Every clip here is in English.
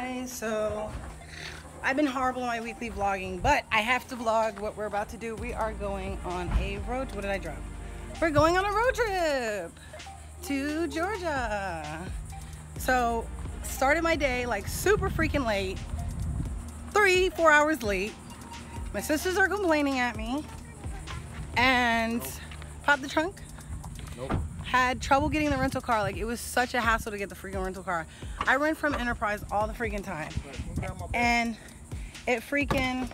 guys, so I've been horrible in my weekly vlogging, but I have to vlog what we're about to do. We are going on a road, what did I drop? We're going on a road trip to Georgia. So started my day like super freaking late, three, four hours late. My sisters are complaining at me and nope. popped the trunk. Nope had trouble getting the rental car. Like it was such a hassle to get the freaking rental car. I rent from Enterprise all the freaking time. And it freaking,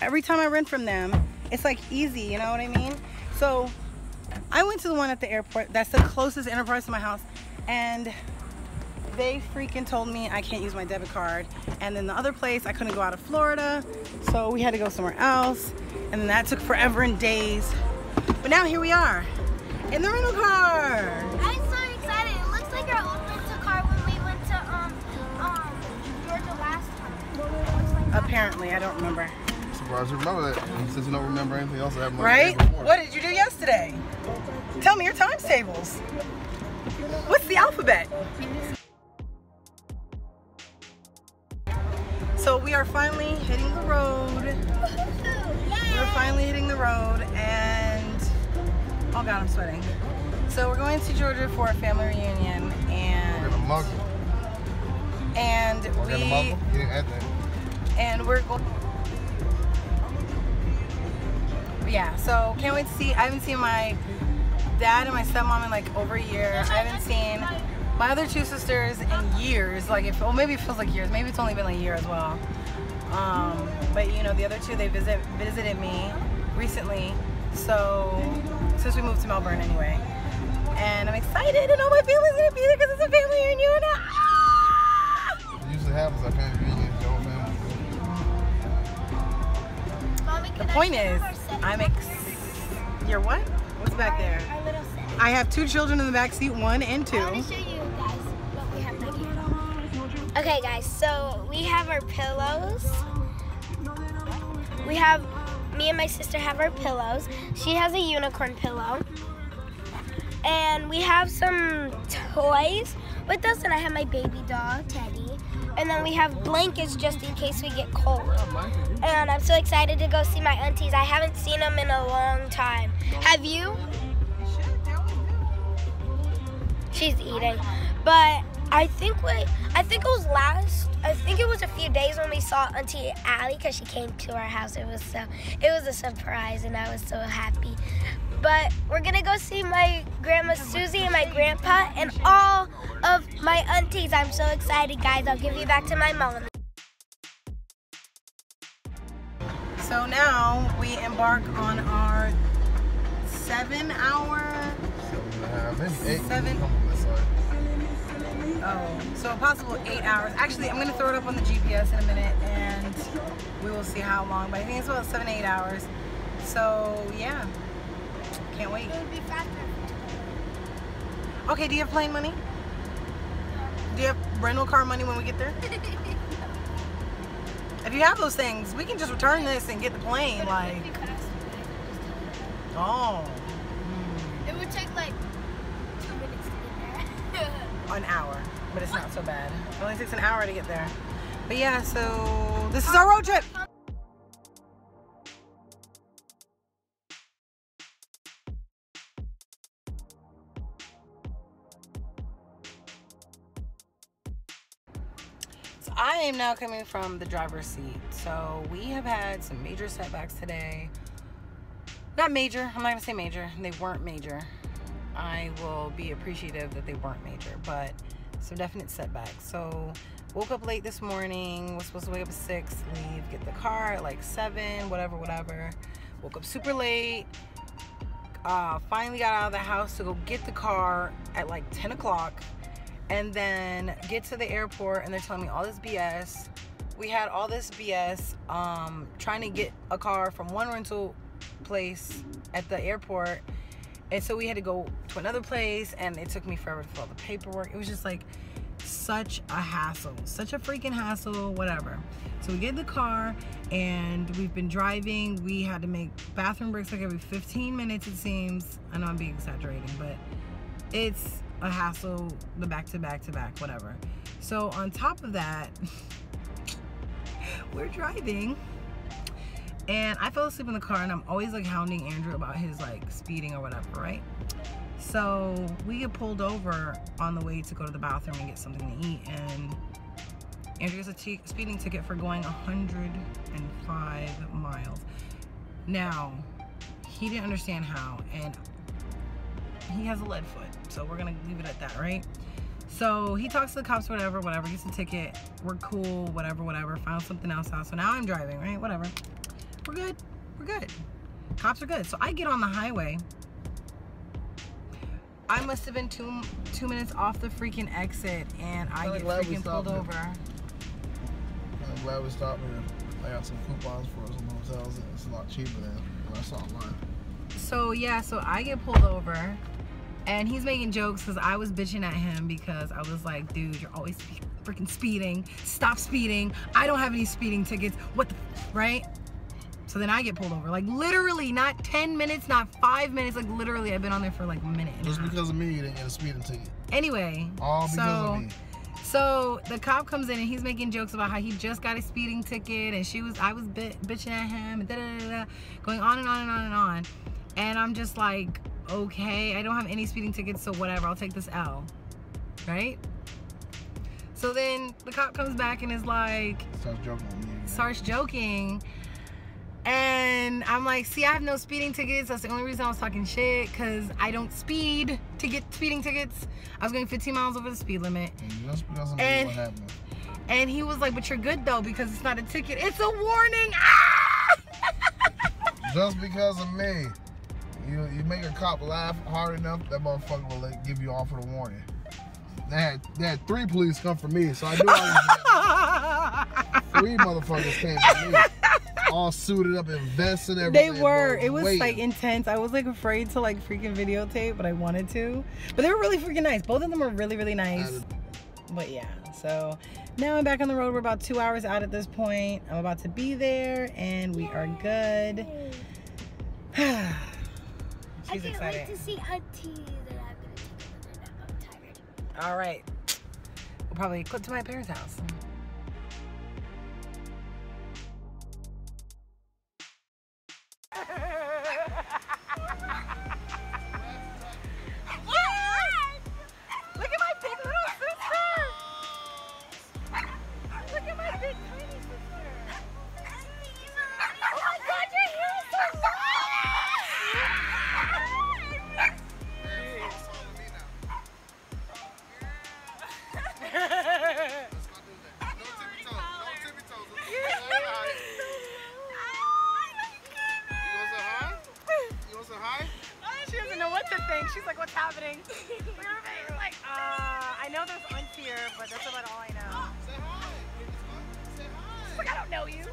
every time I rent from them, it's like easy, you know what I mean? So I went to the one at the airport. That's the closest Enterprise to my house. And they freaking told me I can't use my debit card. And then the other place, I couldn't go out of Florida. So we had to go somewhere else. And then that took forever and days. But now here we are in the rental car. I'm so excited. It looks like our old rental car when we went to um, um, Georgia last time. Like Apparently, I don't remember. I'm surprised you remember that. Since you don't remember anything else that happened Right? What did you do yesterday? Tell me your times tables. What's the alphabet? So we are finally hitting the road. We're finally hitting the road and Oh God, I'm sweating. So we're going to Georgia for a family reunion, and we're gonna mug And we're we gonna yeah, and we're going. Yeah, so can't wait to see. I haven't seen my dad and my stepmom in like over a year. I haven't seen my other two sisters in years. Like, if well, maybe it feels like years. Maybe it's only been like a year as well. Um, but you know, the other two they visit visited me recently so, since we moved to Melbourne anyway. And I'm excited and all my family's gonna be there because it's a family reunion. Ah! It usually happens at family reunions, your family. Mommy, the point is, I'm ex. You're what? What's back there? I have two children in the back seat, one and two. I want to show you guys what we have right here. Okay, guys, so we have our pillows. We have me and my sister have our pillows. She has a unicorn pillow. And we have some toys with us, and I have my baby dog, Teddy. And then we have blankets just in case we get cold. And I'm so excited to go see my aunties. I haven't seen them in a long time. Have you? She's eating. But I think we, I think it was last, I think it was a few days when we saw Auntie Allie because she came to our house. It was so, it was a surprise and I was so happy. But we're gonna go see my grandma Susie and my grandpa and all of my aunties. I'm so excited, guys. I'll give you back to my mom. So now we embark on our seven hour, seven, Oh, so a possible eight hours. Actually, I'm gonna throw it up on the GPS in a minute and we will see how long, but I think it's about seven, eight hours. So yeah, can't wait. Okay, do you have plane money? Do you have rental car money when we get there? if you have those things, we can just return this and get the plane, like. Oh. It would take like two minutes to get there. An hour but it's not so bad. It only takes an hour to get there. But yeah, so this is our road trip. So I am now coming from the driver's seat. So we have had some major setbacks today. Not major, I'm not gonna say major. They weren't major. I will be appreciative that they weren't major, but some definite setbacks. So woke up late this morning, was supposed to wake up at six, leave, get the car at like seven, whatever, whatever. Woke up super late. Uh, finally got out of the house to go get the car at like 10 o'clock and then get to the airport and they're telling me all this BS. We had all this BS um, trying to get a car from one rental place at the airport and so we had to go to another place and it took me forever to fill the paperwork. It was just like such a hassle, such a freaking hassle, whatever. So we get in the car and we've been driving. We had to make bathroom breaks like every 15 minutes, it seems. I know I'm being exaggerating, but it's a hassle, the back to back to back, whatever. So on top of that, we're driving and I fell asleep in the car and I'm always like hounding Andrew about his like speeding or whatever, right? So we get pulled over on the way to go to the bathroom and get something to eat and Andrew gets a speeding ticket for going 105 miles. Now, he didn't understand how and he has a lead foot. So we're gonna leave it at that, right? So he talks to the cops, whatever, whatever, gets a ticket. We're cool, whatever, whatever. Found something else out. So now I'm driving, right? Whatever. We're good. We're good. Cops are good. So I get on the highway. I must have been two two minutes off the freaking exit, and I Kinda get freaking pulled over. I'm glad we stopped here. I got some coupons for some hotels and it's a lot cheaper than what I saw online. So yeah, so I get pulled over, and he's making jokes because I was bitching at him because I was like, dude, you're always freaking speeding. Stop speeding. I don't have any speeding tickets. What the f-? right? So then I get pulled over. Like literally, not 10 minutes, not five minutes. Like literally, I've been on there for like a minute. half. because of me, you didn't get a speeding ticket. Anyway, All because so of me. so the cop comes in and he's making jokes about how he just got a speeding ticket and she was I was bit, bitching at him and da, da, da, da, going on and on and on and on. And I'm just like, okay, I don't have any speeding tickets, so whatever, I'll take this L. Right? So then the cop comes back and is like, Starts joking with me. again. starts joking. And I'm like, see, I have no speeding tickets. That's the only reason I was talking shit, because I don't speed to get speeding tickets. I was going 15 miles over the speed limit. And just because of And- what happened? And he was like, but you're good though, because it's not a ticket. It's a warning. Ah! Just because of me. You you make a cop laugh hard enough, that motherfucker will let, give you off with a warning. They had, they had three police come for me, so I knew I was three motherfuckers came for me. All suited up and vested and everything. they were. It was waiting. like intense. I was like afraid to like freaking videotape, but I wanted to. But they were really freaking nice. Both of them were really, really nice. But yeah, so now I'm back on the road. We're about two hours out at this point. I'm about to be there, and we are good. I She's can't excited. wait to see Auntie that I'm gonna take another nap. I'm tired. All right. We'll probably clip to my parents' house. She's like, what's happening? We were like, uh, I know there's aunts but that's about all I know. She's like, I don't know you.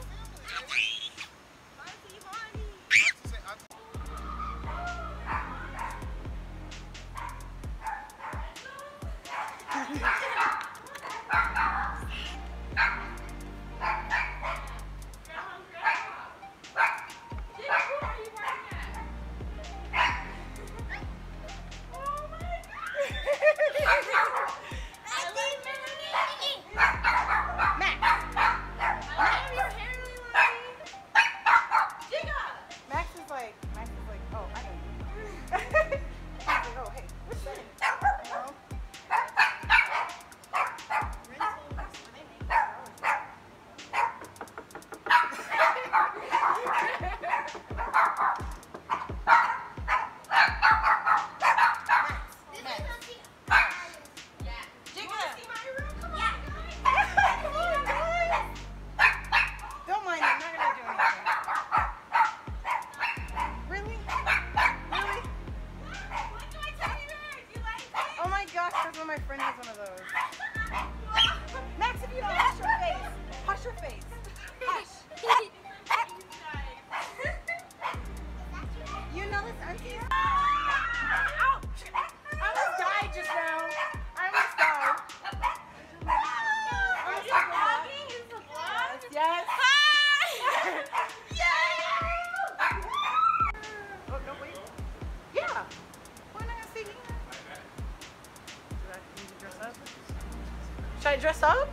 to dress up?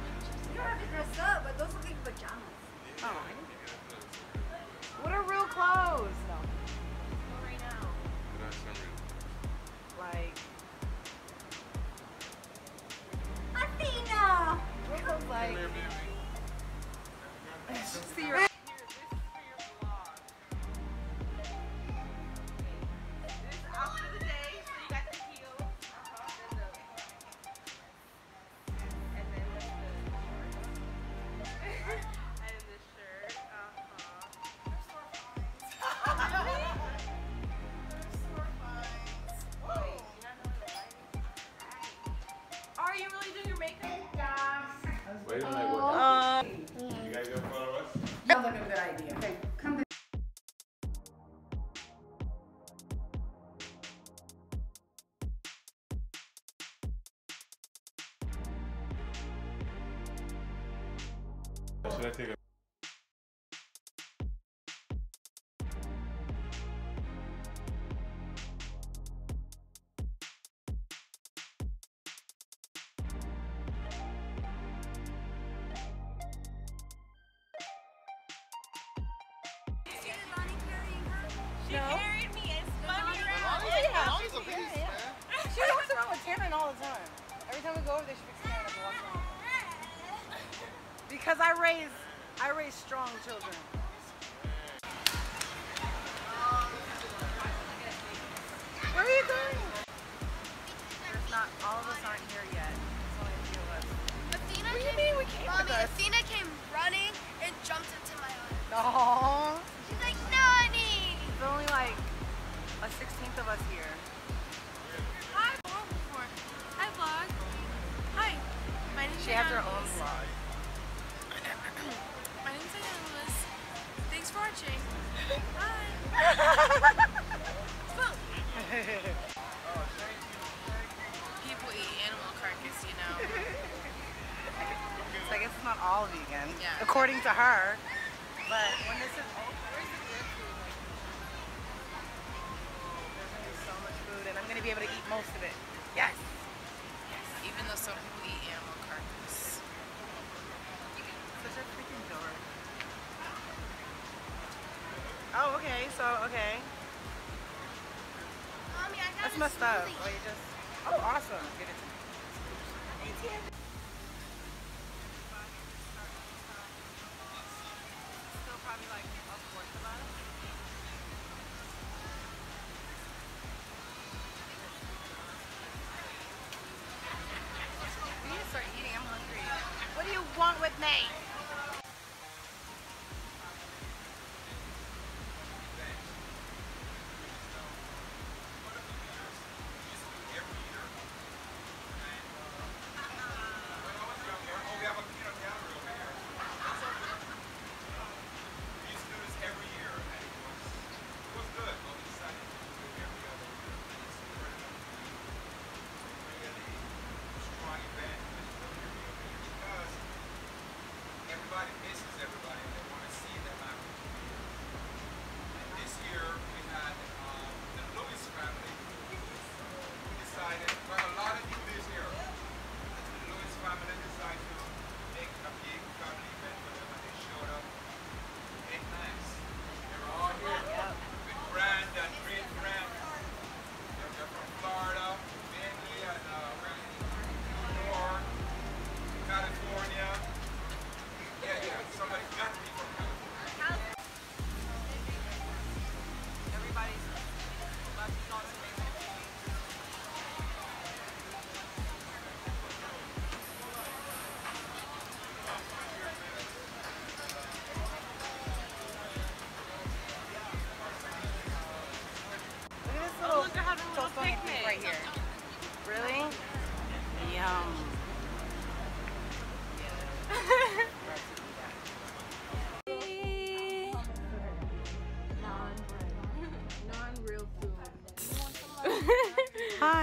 You don't have to dress up, but those look like pajamas. Oh. What are real clothes? No. Right now. Like. Athena! What like? See you. should I take a So, okay. Mommy, That's messed smoothie. up. You just, oh, awesome.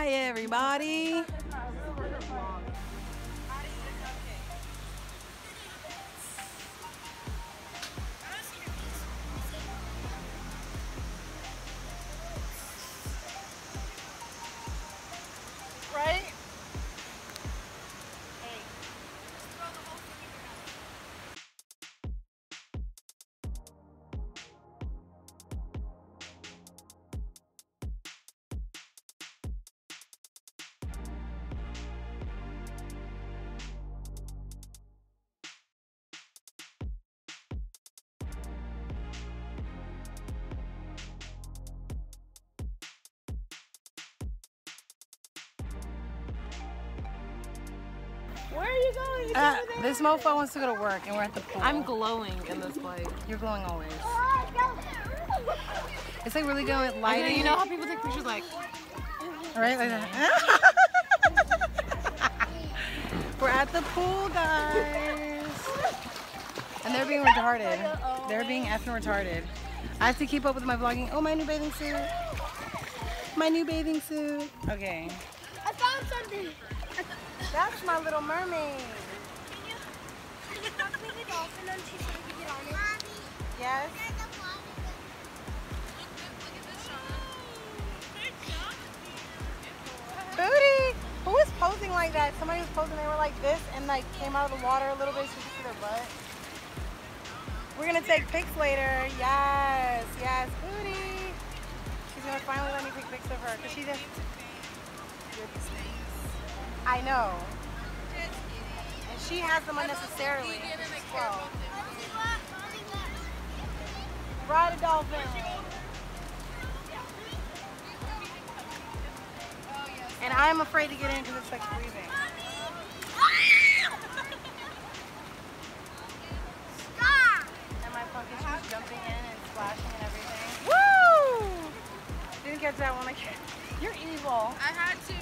Hi, everybody. This mofo wants to go to work, and we're at the pool. I'm glowing in this light. You're glowing always. It's like really good with Lighting. lighting. You know how people take pictures like Right? Like that. We're at the pool, guys. And they're being retarded. They're being effing retarded. I have to keep up with my vlogging. Oh, my new bathing suit. My new bathing suit. Okay. I found something. That's my little mermaid. The dolphin until you can get on it? Yes. Booty. Who was posing like that? Somebody was posing. They were like this and like came out of the water a little bit so you could see their butt. We're gonna take pics later. Yes, yes, Booty. She's gonna finally let me take pics of her because she just. I know. And she has them unnecessarily. She's 12. Ride a dolphin. And I'm afraid to get in because it's like freezing. And my pumpkin she's jumping in and splashing and everything. Woo! Didn't catch that one. I can't. You're evil. I had to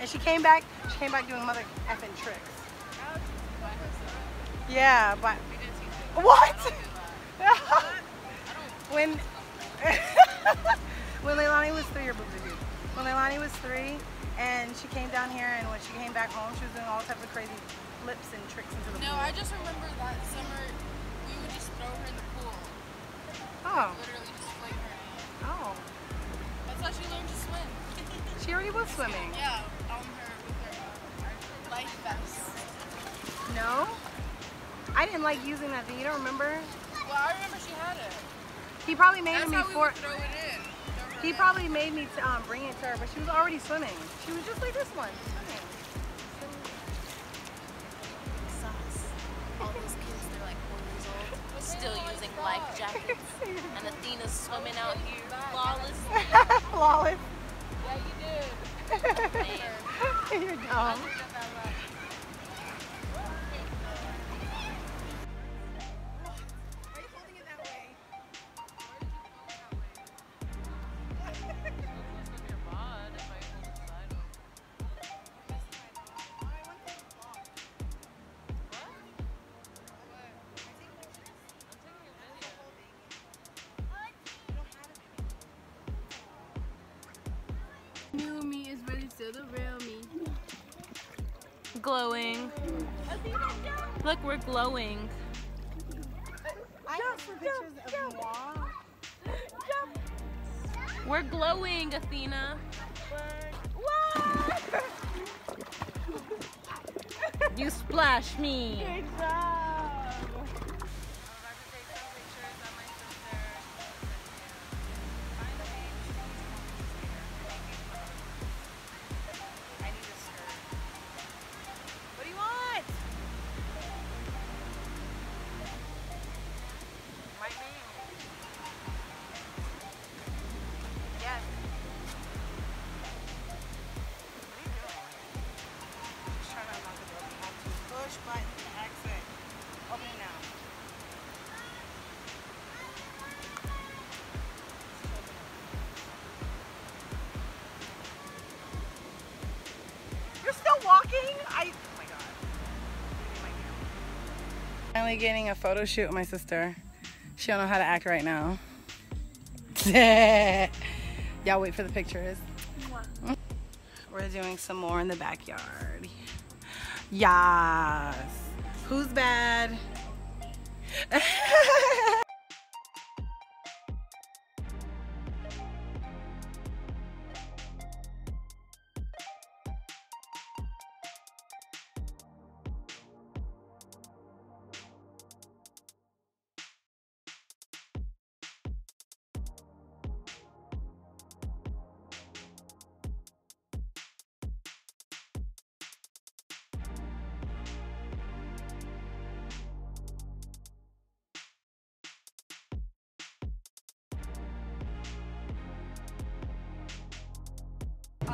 And she came back. She came back doing mother effing tricks. Yeah, but what? when when Leilani was three, or boo-boo-boo. when Leilani was three, and she came down here, and when she came back home, she was doing all types of crazy flips and tricks into the No, pool. I just remember that summer we would just throw her in the pool. oh, Literally just fling her in. oh, That's how she learned to swim. she already was swimming. Yeah, life vest. No, I didn't like using that thing. You don't remember? Well, I remember she had it. He probably made That's me for. it in. He probably made me to, um, bring it to her, but she was already swimming. She was just like this one. swimming. All those kids, they're like four years old, still using life jackets. And Athena's swimming out here flawless. Flawless. Yeah, you did. You're dumb. Still the real me. Glowing. Look, we're glowing. I some pictures of moi. We're glowing, Athena. You splash me. Oh Finally getting a photo shoot with my sister. Don't know how to act right now. Y'all wait for the pictures. We're doing some more in the backyard. Yes. Who's bad?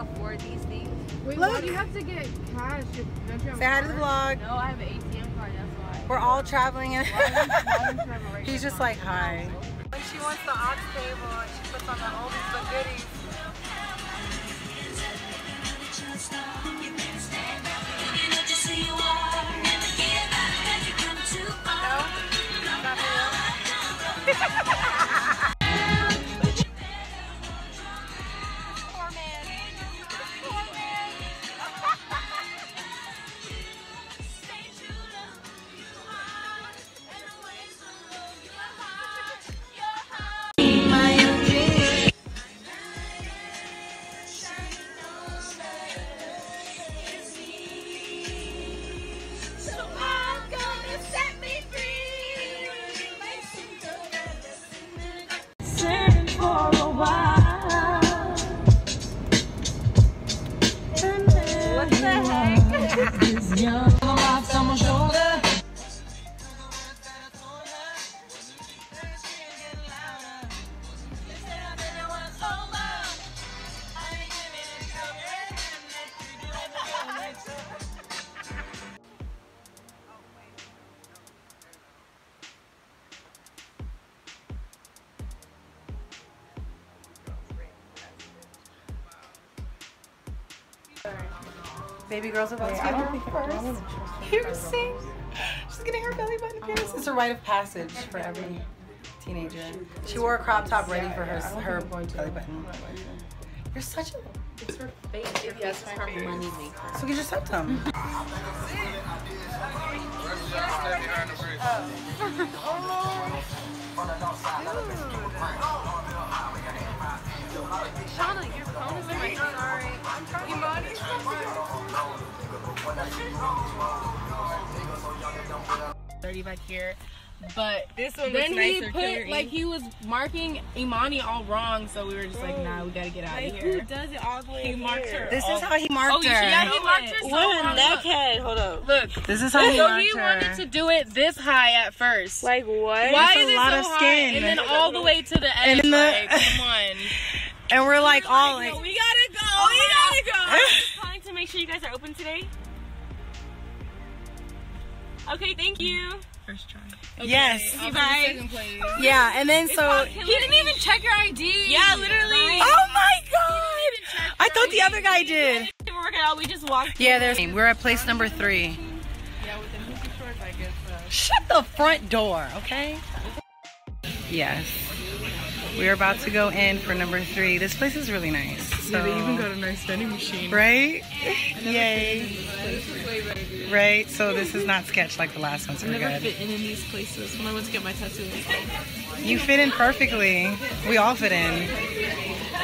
Afford these things. Wait, Look. why do you have to get cash? if- Don't you have Say hi to the vlog. No, I have an ATM card. That's why. We're all traveling in. Why don't you have a regular He's just like, hi. When she wants the ox table, she puts on the oldies but goodies. No? Not for real? Baby girl's about to get her first piercing. She's getting her belly button pierced. It's a rite of passage for every teenager. She wore a crop top ready for her her belly button. You're such a. It's her face. Yes, it's her money maker. So get your septum. Thirty back here. But This one then looks he nicer. put Killer like he was marking Imani all wrong, so we were just like, nah, we gotta get out of Like, who here. does it all the way He marked her. This all- is how he marked Oh, yeah, her. he marked her so What a neckhead. Hold up. Look, This is how he so marked he wanted to do it this high at first. Like what? Why It's a is it so of high? And then all the way to the edge. And the- like, come on. And we're like all like. No, we gotta go. Oh we gotta go. Just calling to make sure you guys are open today. Okay, thank you. First try. Yes. I'll be Bye. second. Yeah, and then so. He didn't even check your ID. Yeah, literally. Oh my god! I thought the other guy did. We were working out. We just walked. Yeah, there's. We're at place number three. Yeah, with the hoopy shorts, I guess. Uh, Shut the front door, okay? Yes. We're about to go in for number three. This place is really nice. So, Yeah, they even got a nice vending machine. right? Yay. Right? So this is not sketch like the last one, so we're good. in in these places. When I went to get my tattoo, You fit in perfectly. We all fit in.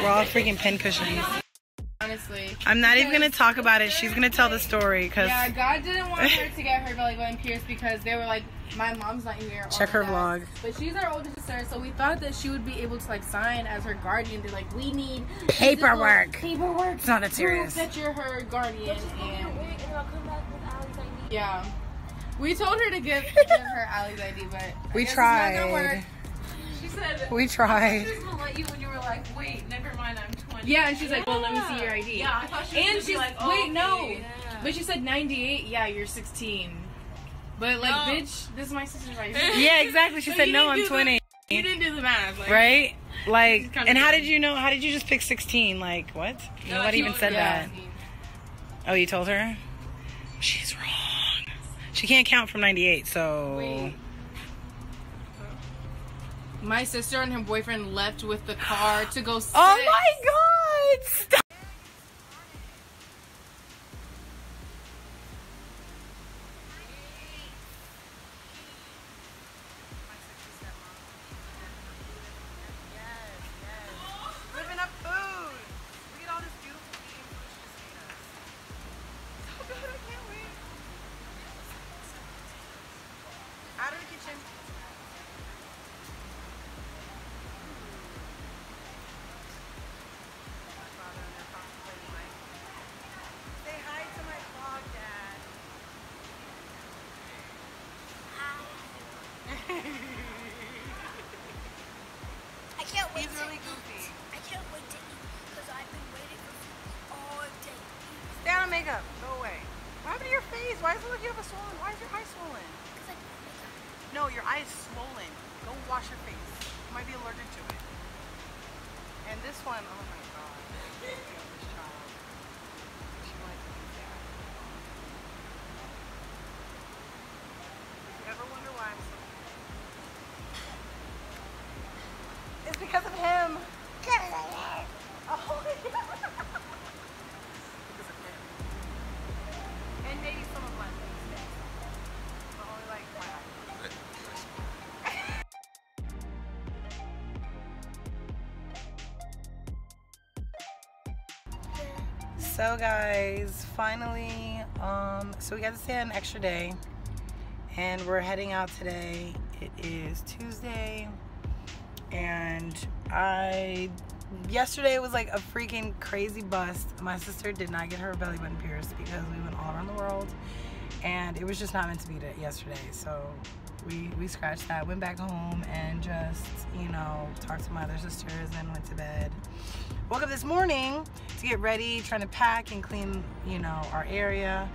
We're all freaking pin cushions. Honestly. I'm not even gonna talk about it. She's gonna tell the story because Yeah, God didn't want her to get her belly button pierced because they were like, my mom's not here. check her of that. vlog. But she's our older sister, so we thought that she would be able to like sign as her guardian. They're like, we need Paperwork. Paperwork. It's not that proof serious. that you're her guardian. And yeah, we told her to give give her Allie's ID, but I We guess it's not gonna tried. Work. She said, We tried. just gonna let you when you were like, wait, never mind, I'm 20. Yeah, and she's like, well, let me see your ID. Yeah, I thought she was And she's be like, like, wait, oh, no. okay. But she said 98. Yeah, you're 16. But like, No. bitch, this is my sister's right. Yeah, exactly. She So said no. I'm do the- 20. You didn't do the math, like, Right? Like, kinda and how did you know? How did you just pick 16? Like, what? No, Nobody even said her. that. Oh, you told her? She's wrong. She can't count from 98, so. Wait. My sister and her boyfriend left with the car to go. Oh my god! Stop. This one, oh my god. So guys, finally, um, so we got to stay an extra day, and we're heading out today. It is Tuesday, and I yesterday was like a freaking crazy bust. My sister did not get her belly button pierced because we went all around the world, and it was just not meant to be to yesterday. So we we scratched that, went back home, and just you know talked to my other sisters, and went to bed. Woke up this morning to get ready, trying to pack and clean, you know, our area.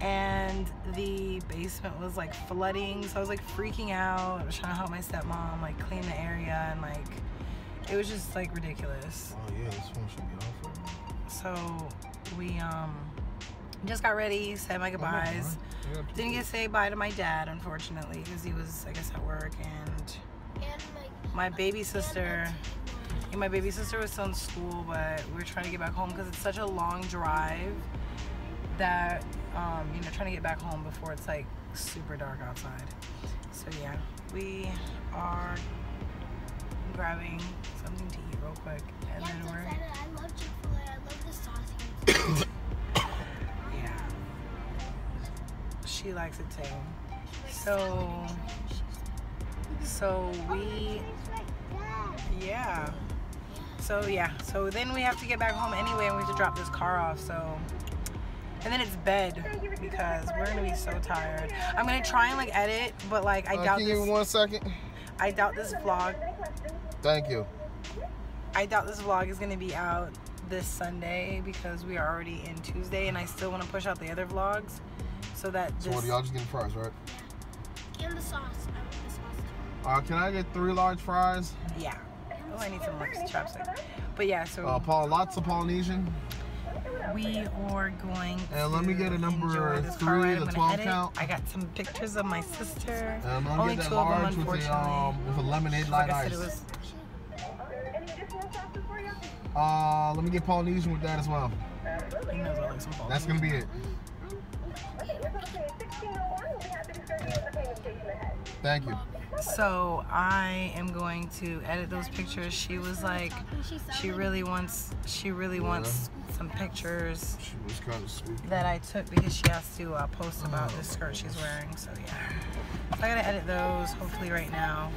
And the basement was like flooding, so I was like freaking out. I was trying to help my stepmom like clean the area, and like it was just like ridiculous. Oh yeah, this one should be off. So we um just got ready, said my goodbyes. Yeah, Didn't get to say bye to my dad, unfortunately, because he was, I guess, at work. And my baby sister, yeah, my baby sister was still in school, but we were trying to get back home because it's such a long drive that, um, you know, trying to get back home before it's like super dark outside. So yeah, we are grabbing something to eat real quick, and then we're I love Chick-fil-A. I love the sausage. She likes it too. So, so we, yeah. So yeah. So then we have to get back home anyway, and we have to drop this car off. So, and then it's bed because we're gonna be so tired. I'm gonna try and like edit, but like I Uh, doubt can you give me one second? I doubt this vlog. Thank you. I doubt this vlog is gonna be out this Sunday because we are already in Tuesday, and I still want to push out the other vlogs so that So this. what, y'all just getting fries, right? And the sauce. I want the sauce too. Uh, can I get three large fries? Yeah. Oh, I need some like chopstick. But yeah, so Uh, Paul, lots of Polynesian. we are going to And let me get a number three, car the 12 edit. count. I got some pictures of my sister. And I'm Only get two that of them, large with unfortunately. a um with a lemonade like light I said, ice. it was. Uh, let me get Polynesian with that as well. He knows I like some balls. That's gonna be it. Thank you. So I am going to edit those pictures. She was like, she really wants, she really wants some pictures kind of that I took because she has to uh, post about this skirt she's wearing. So yeah, so I gotta edit those hopefully right now.